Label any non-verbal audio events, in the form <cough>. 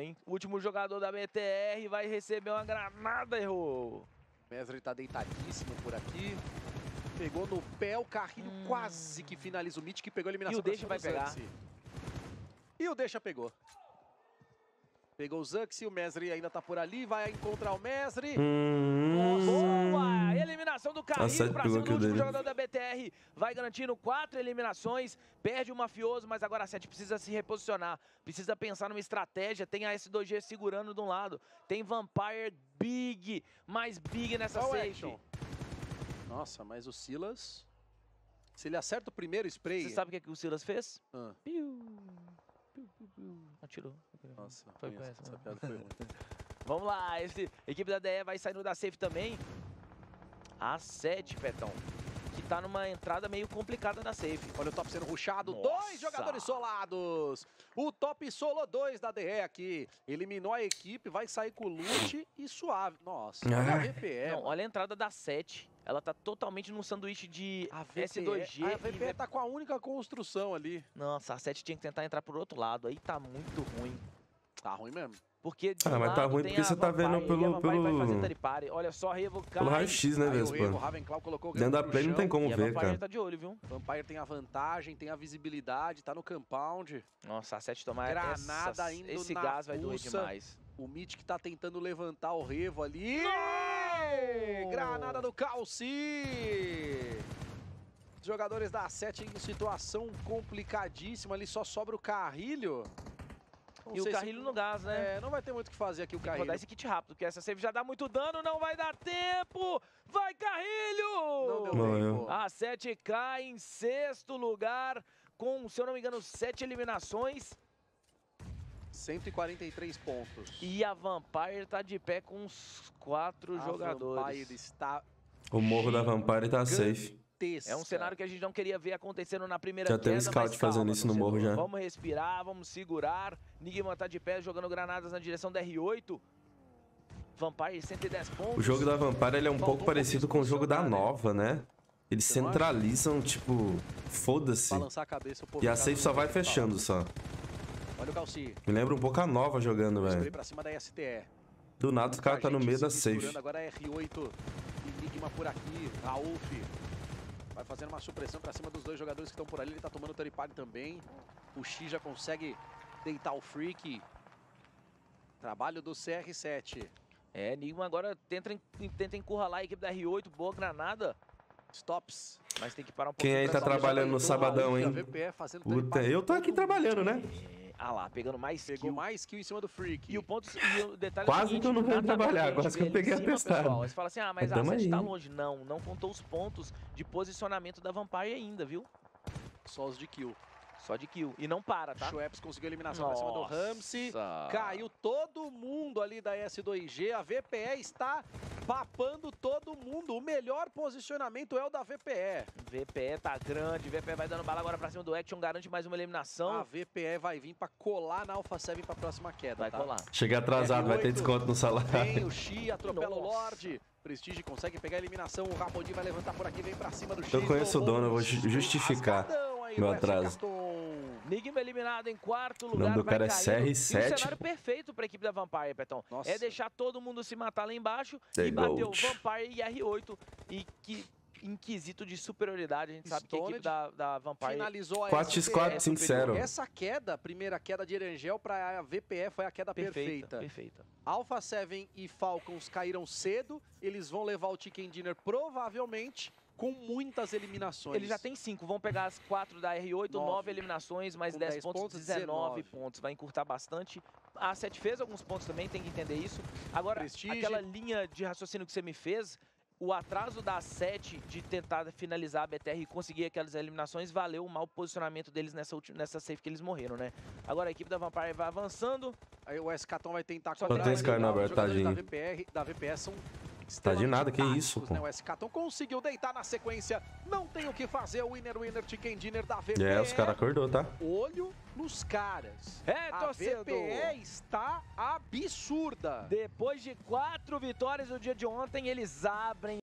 Hein? O último jogador da BTR vai receber uma granada, errou. Mesri tá deitadíssimo por aqui. Pegou no pé, o carrinho hum. quase que finaliza o Mitch, que pegou a eliminação. E o Deixa vai pegar. E o Deixa pegou. Pegou o Zuxi, o Mesri ainda tá por ali, vai encontrar o Mesri. Hum. Boa! Eliminação do Carrinho pra cima do último dele. jogador da BTR. Vai garantindo quatro eliminações, perde o Mafioso, mas agora a 7 precisa se reposicionar. Precisa pensar numa estratégia, tem a S2G segurando de um lado, tem Vampire Big, mais Big nessa oh, safe. Action. Nossa, mas o Silas... Se ele acerta o primeiro spray... Você sabe o que, que o Silas fez? Ah. Piu. Atirou. Nossa, foi com essa. essa piada foi ruim. <laughs> Vamos lá, esse, a equipe da DE vai saindo da safe também. A 7, Petão. Que tá numa entrada meio complicada na safe. Olha o top sendo ruxado. Dois jogadores solados. O top solo 2 da DE aqui. Eliminou a equipe, vai sair com o loot e suave. Nossa, olha a VPE. Não, olha a entrada da 7. Ela tá totalmente num sanduíche de a VPE, S2G. A VPE e... tá com a única construção ali. Nossa, a 7 tinha que tentar entrar por outro lado. Aí tá muito ruim. Tá ruim mesmo. Porque ah, mas tá ruim porque você tá vendo pelo... pelo... Olha só. Pelo raio-x, né, Vespa? Dentro da play não tem como ver, cara. tá de olho, viu? Vampire tem a vantagem, tem a visibilidade, tá no compound. Nossa, a 7 tomar Granada essa, indo esse gás vai doer demais. O Mitch que tá tentando levantar o Revo ali. Não! Granada do Calci! Jogadores da 7 em situação complicadíssima ali, só sobra o Carrilho. Não e o Carrilho se... no gás, né? É, não vai ter muito o que fazer aqui o Tem Carrilho. Vou dar esse kit rápido, porque essa save já dá muito dano, não vai dar tempo! Vai, Carrilho! Não deu tempo. A 7 cai em sexto lugar, com, se eu não me engano, sete eliminações. 143 pontos. E a Vampire tá de pé com uns quatro a jogadores. A Vampire está... O morro da Vampire tá safe gigantesca. É um cenário que a gente não queria ver acontecendo na primeira Já tem um scout fazendo isso no morro já. Vamos respirar, vamos segurar. Nigma tá de pé jogando granadas na direção da R8. Vampire 110 pontos. O jogo da Vampire ele é um Faltou pouco parecido com o jogo da Nova, né? Eles centralizam, tipo, foda-se. E a safe só vai fechando só. Olha o Calci. Me lembra um pouco a Nova jogando, velho. Do nada o cara tá no meio da safe. Agora é R8. Enigma por aqui. Rauf. Vai fazendo uma supressão pra cima dos dois jogadores que estão por ali. Ele tá tomando o Teripari também. O X já consegue deitar o Freak. Trabalho do CR7. É, Enigma agora tenta, tenta encurralar a equipe da R8. Boa granada. Stops. Mas tem que parar um pouquinho. Quem aí tá trabalhando no sabadão, hein? Puta, eu tô aqui trabalhando, né? Ah lá, pegando mais Pegou kill. mais kill em cima do Freak. E o ponto e o detalhe Quase é o seguinte, que eu não vou trabalhar, agora que eu peguei a testada. Você fala assim, ah, mas a 7 tá longe. Não, não contou os pontos de posicionamento da Vampire ainda, viu? Só os de kill. Só de kill. E não para, tá? Schweppes conseguiu a eliminação Nossa. pra cima do Ramsey. Caiu todo mundo ali da S2G. A VPE está papando todo mundo. O melhor posicionamento é o da VPE. VPE tá grande. VPE vai dando bala agora pra cima do Action. Garante mais uma eliminação. A VPE vai vir pra colar na Alpha 7 pra próxima queda, Vai tá? colar. Cheguei atrasado, R8, vai ter desconto no salário. Vem o Xi, atropela Nossa. o Lorde. Prestige consegue pegar a eliminação. O Ramodi vai levantar por aqui, vem pra cima do X. Eu conheço o dono, eu vou justificar meu atraso. Nigma eliminado em quarto lugar. O nome do cara é CR7. E o cenário perfeito para a equipe da Vampire, Petão. Nossa. É deixar todo mundo se matar lá embaixo They e bater o Vampire e R8. E que em quesito de superioridade, a gente sabe que a equipe da, da Vampire finalizou a 4x4 sincero. Essa queda, primeira queda de Erangel para a VPE foi a queda perfeita. Perfeita. perfeita. Alpha 7 e Falcons caíram cedo, eles vão levar o Chicken Dinner provavelmente com muitas eliminações. Ele já tem cinco, vão pegar as quatro da R8, nove, nove eliminações, mais 10, 10 pontos, pontos 19, 19 pontos. Vai encurtar bastante. A 7 fez alguns pontos também, tem que entender isso. Agora, Prestige. aquela linha de raciocínio que você me fez, o atraso da 7 de tentar finalizar a BTR e conseguir aquelas eliminações valeu o mau posicionamento deles nessa, última, nessa safe que eles morreram, né? Agora a equipe da Vampire vai avançando. Aí o SKton vai tentar... Só tem esse cara na verdade. Da, VPR, da VPS são Tá de nada, que isso, pô. Né? O SK conseguiu deitar na sequência. Não tem o que fazer. O winner, winner, chicken dinner da VPE. É, os caras acordou, tá? Olho nos caras. É, a torcedor. VPE está absurda. Depois de quatro vitórias no dia de ontem, eles abrem